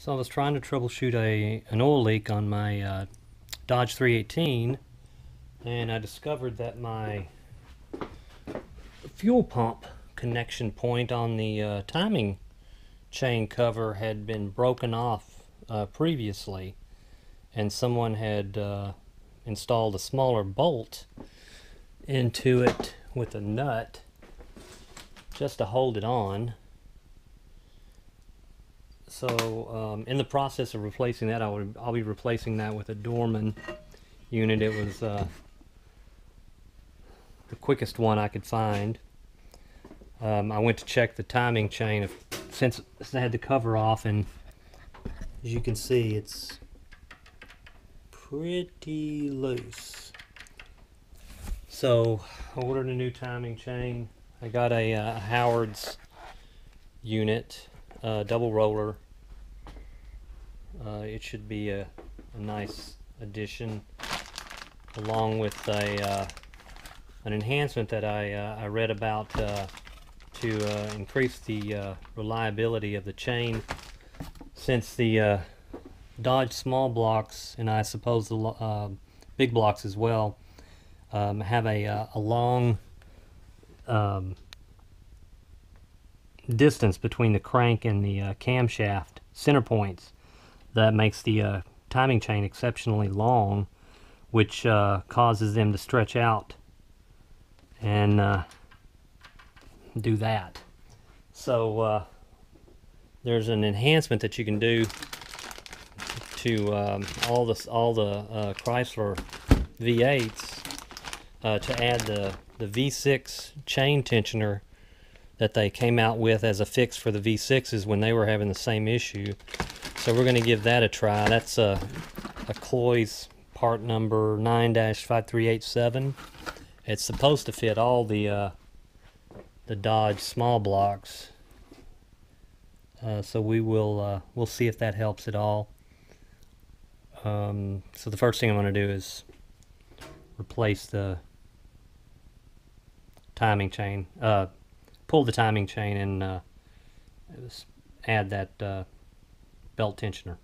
So I was trying to troubleshoot a an oil leak on my uh, Dodge 318 and I discovered that my fuel pump connection point on the uh, timing chain cover had been broken off uh, previously and someone had uh, installed a smaller bolt into it with a nut just to hold it on so um, in the process of replacing that I would I'll be replacing that with a Dorman unit. It was uh, the quickest one I could find. Um, I went to check the timing chain of, since I had the cover off and as you can see it's pretty loose. So I ordered a new timing chain. I got a uh, Howard's unit uh, double roller uh, it should be a, a, nice addition along with a uh, an enhancement that I, uh, I read about uh, to uh, increase the reliability of the chain. Since the Dodge small blocks and I suppose the big blocks as well um, have a, a long um, distance between the crank and the uh, camshaft center points that makes the timing chain exceptionally long which causes them to stretch out and do that. So uh, there's an enhancement that you can do to um, all the all the uh, Chrysler V8s uh, to add the the V6 chain tensioner that they came out with as a fix for the V6s when they were having the same issue. So we're going to give that a try. That's a, a Cloyes part number 9-5387. It's supposed to fit all the uh, the Dodge small blocks. Uh, so we will uh, we'll see if that helps at all. Um, so the first thing I'm going to do is replace the timing chain, uh, pull the timing chain and uh, add that uh, belt tensioner.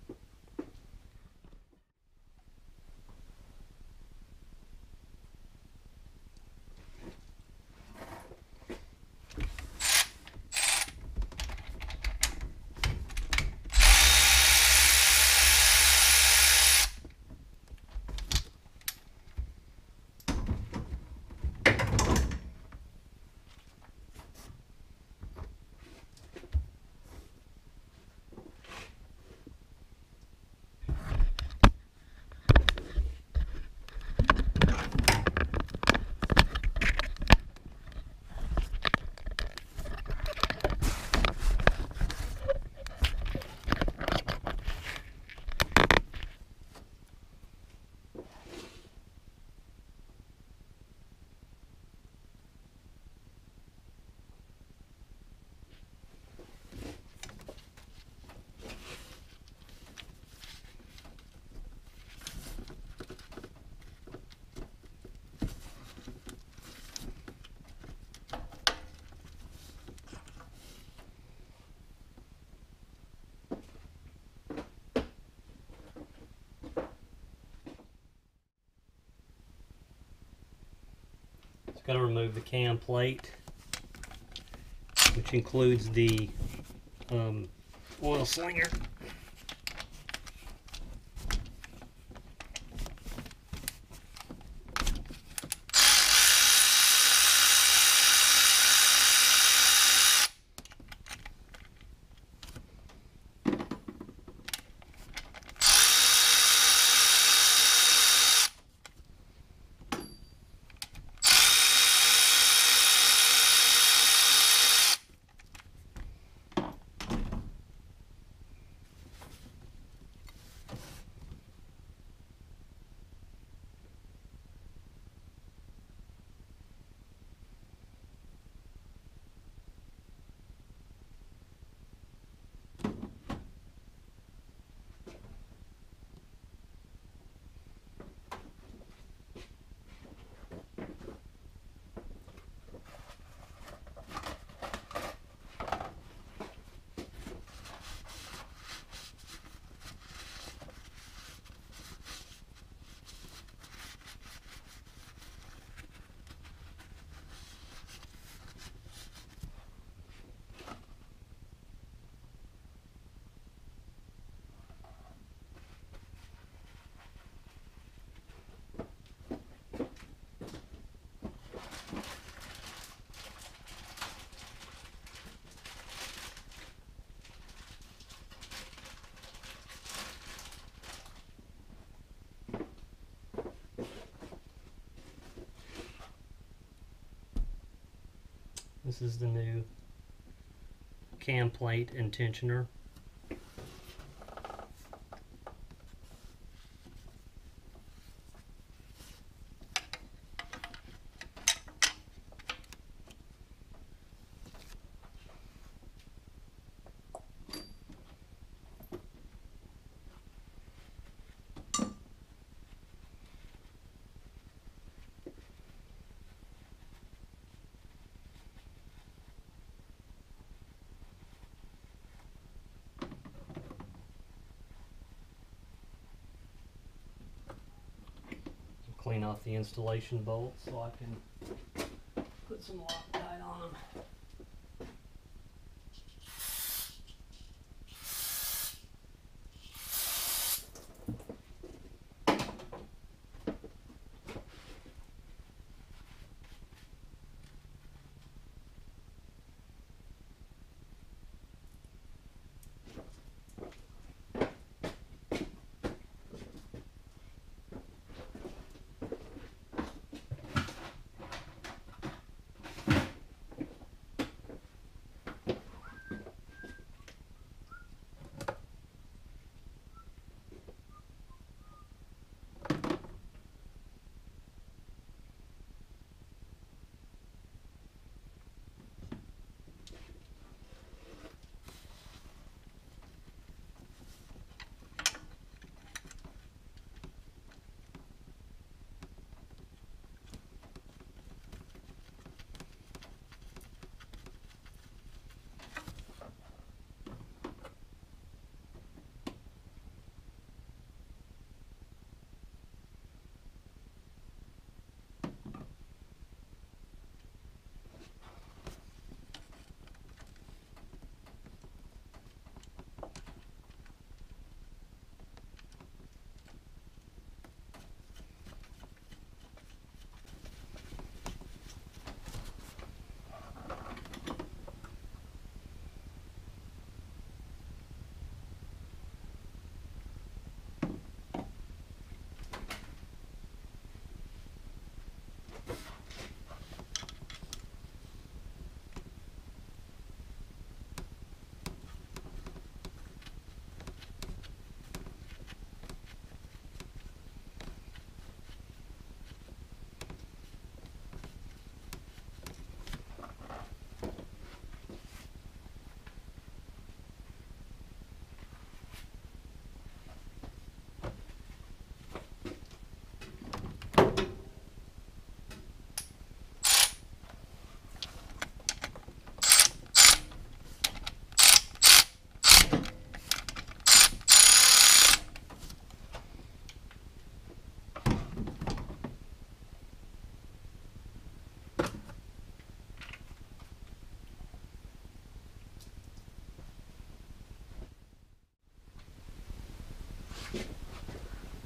Got to remove the cam plate, which includes the um, oil slinger. This is the new cam plate and tensioner. Clean off the installation bolts so I can put some Loctite on them.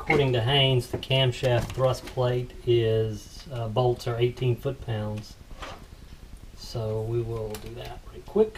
According to Haynes, the camshaft thrust plate is uh, bolts are 18 foot pounds. So we will do that pretty quick.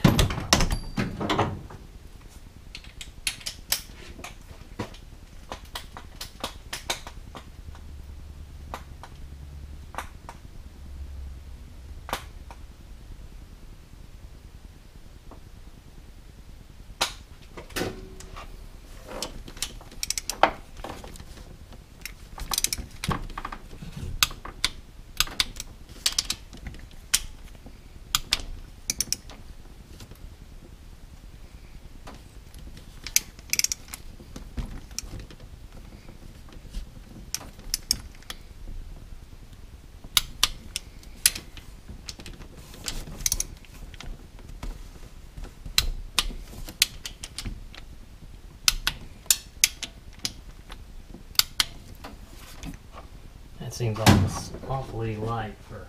That seems almost awfully light for.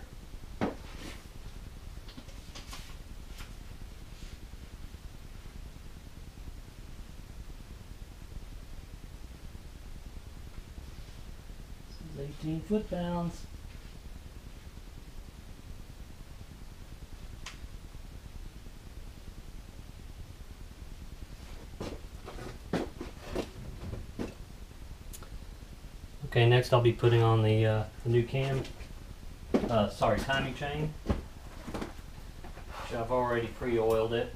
18 foot pounds. Okay, next I'll be putting on the, uh, the new cam, uh, sorry, timing chain. I've already pre-oiled it.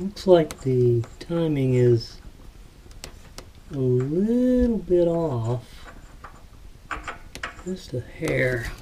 Looks like the timing is a little bit off. Just a hair.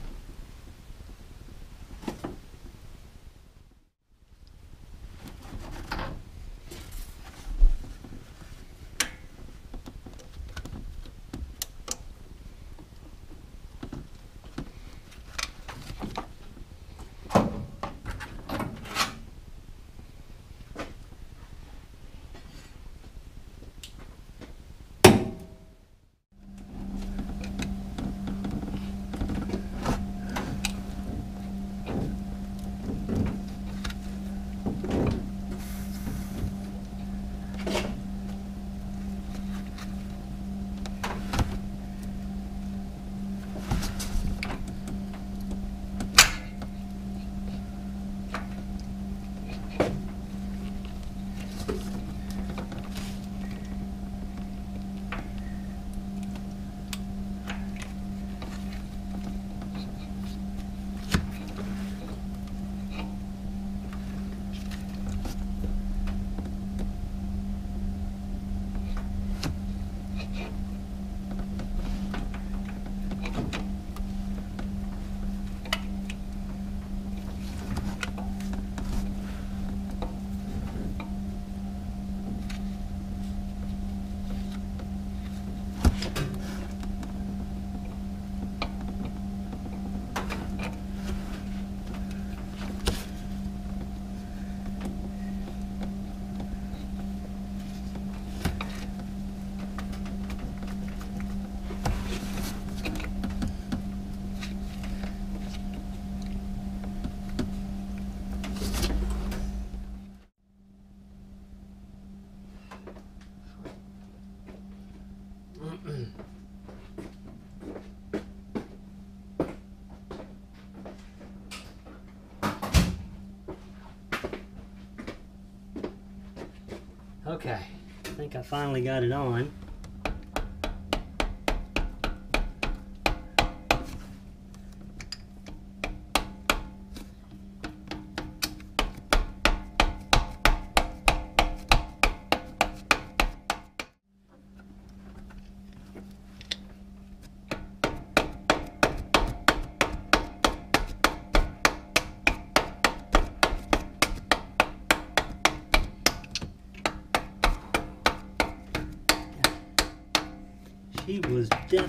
Okay, I think I finally got it on.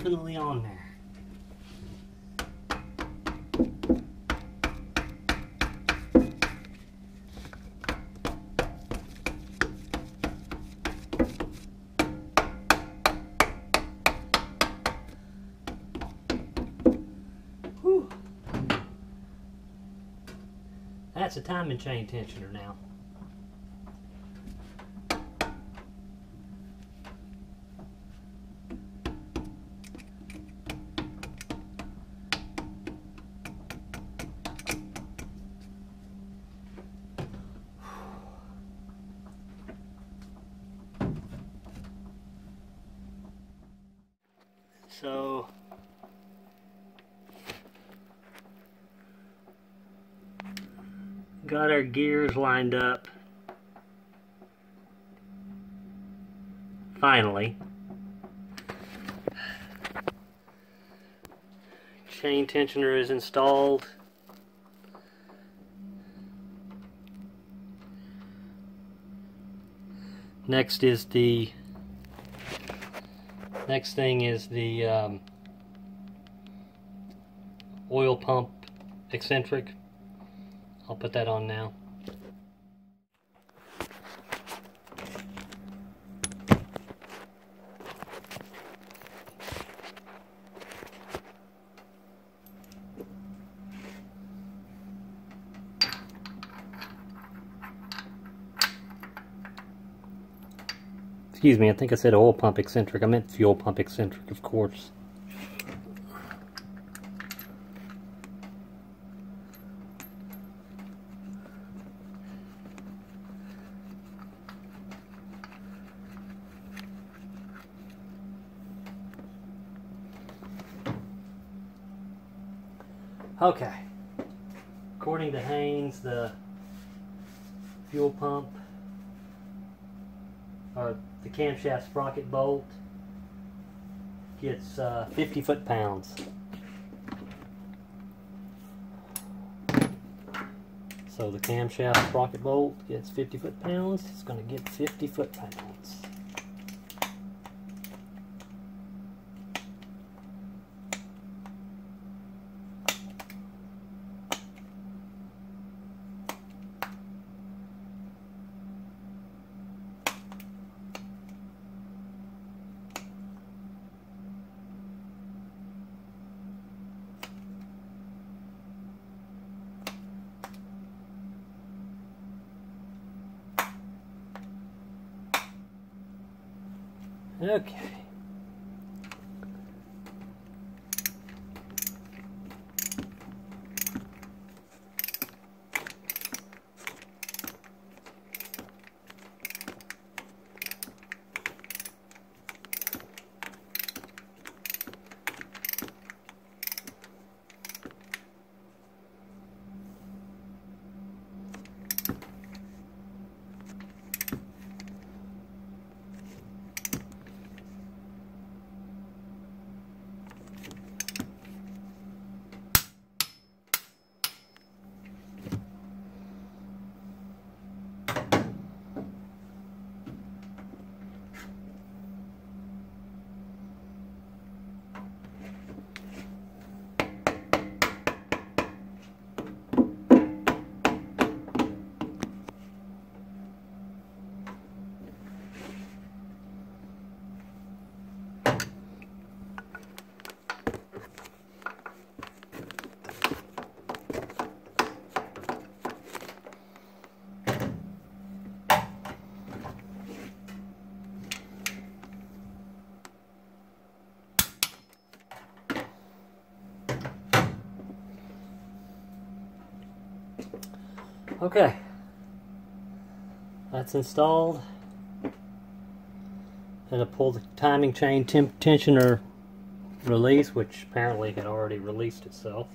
Definitely on there. Whew. That's a timing chain tensioner now. So got our gears lined up. Finally. Chain tensioner is installed. Next is the Next thing is the um, oil pump eccentric. I'll put that on now. Excuse me, I think I said oil pump eccentric. I meant fuel pump eccentric, of course. Okay. According to Haynes, the fuel pump or the camshaft sprocket bolt gets uh, 50 foot pounds. So the camshaft sprocket bolt gets 50 foot pounds. It's going to get 50 foot Okay. Okay. That's installed. And I pull the timing chain tensioner release, which apparently had already released itself.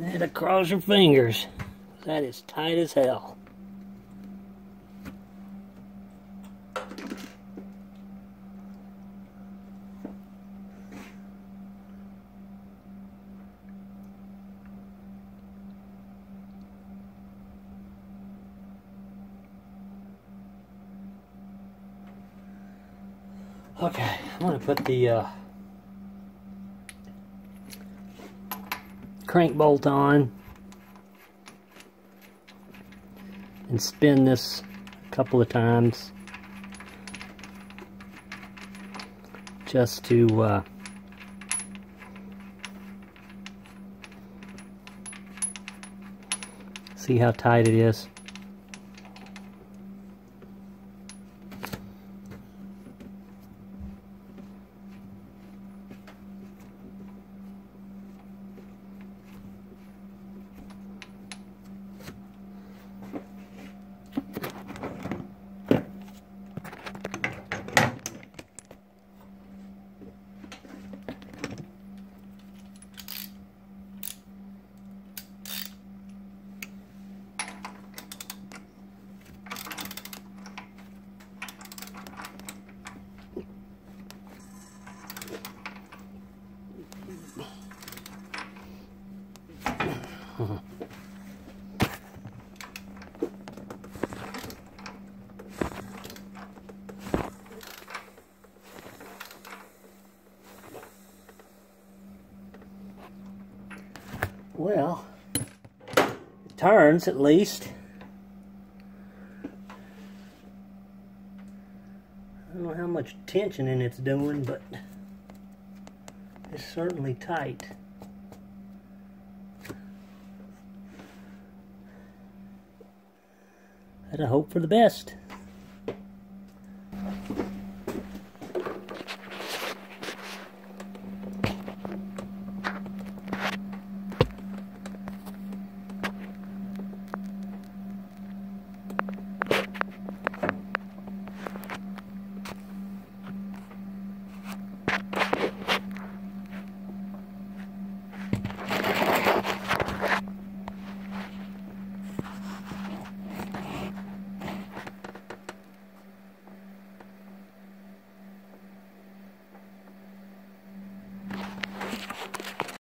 And across your fingers. That is tight as hell. Okay, I'm going to put the uh, crank bolt on and spin this a couple of times just to uh, see how tight it is. Well, it turns at least. I don't know how much tensioning it's doing, but it's certainly tight. I hope for the best.